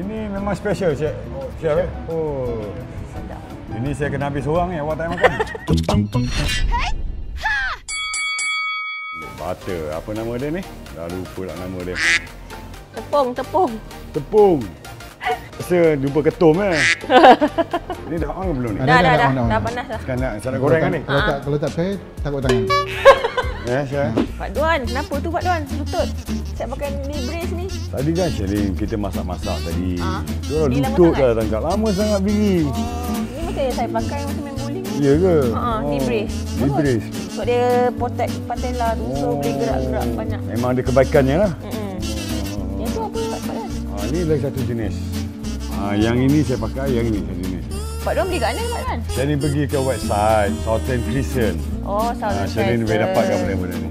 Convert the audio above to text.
ini memang special chef. Chef. eh? Oh. Ini saya kena habis seorang ni, awak tak makan. Butter, apa nama dia ni? Dah lupa lah nama dia. Tepung, tepung. Tepung. Rasa jumpa ketum eh. Ini dah on ke belum ni? Dah, dah, dah, dah, dah. Dah panas dah. Sekarang nak, saya nak goreng kan ni? Kalau tak, kalau tak percaya, takut tangan. Ya, saya. Pak Duan, kenapa tu Pak Duan? Lutut. Saya pakai ni brace ni. Tadi kan Shelly kita masak-masak tadi. Ah. Lah Bini lama lutut dah tangkap. Lama sangat bini. Oh, ni macam yang saya pakai masa main bowling. Ya ke? Ha, ni brace. Ni brace. Sebab dia protect patella tu, so boleh gerak-gerak banyak. Memang ada kebaikannya lah. Mm-mm. Yang tu apa Pak? Ha, ni lagi satu jenis. Ha, yang ini saya pakai, yang ini satu jenis. Pak Duan beli kat mana Pak Duan? Saya ni pergi ke website Southern Crescent. Oh, Ha, Southern saya ni boleh dapatkan benda-benda ni.